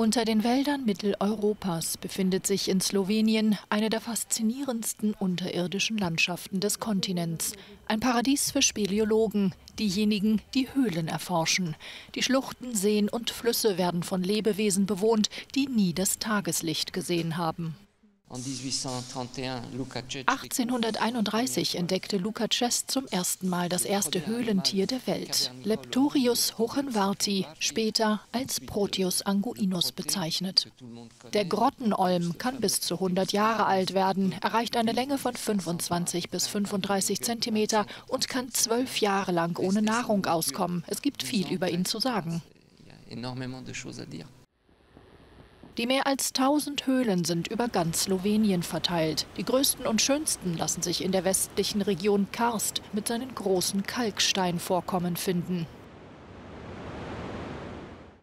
Unter den Wäldern Mitteleuropas befindet sich in Slowenien eine der faszinierendsten unterirdischen Landschaften des Kontinents. Ein Paradies für Speleologen, diejenigen, die Höhlen erforschen. Die Schluchten, Seen und Flüsse werden von Lebewesen bewohnt, die nie das Tageslicht gesehen haben. 1831 entdeckte Lukács zum ersten Mal das erste Höhlentier der Welt, Leptorius hohenwarti, später als Proteus anguinus bezeichnet. Der Grottenolm kann bis zu 100 Jahre alt werden, erreicht eine Länge von 25 bis 35 Zentimeter und kann zwölf Jahre lang ohne Nahrung auskommen. Es gibt viel über ihn zu sagen. Die mehr als 1000 Höhlen sind über ganz Slowenien verteilt. Die größten und schönsten lassen sich in der westlichen Region Karst mit seinen großen Kalksteinvorkommen finden.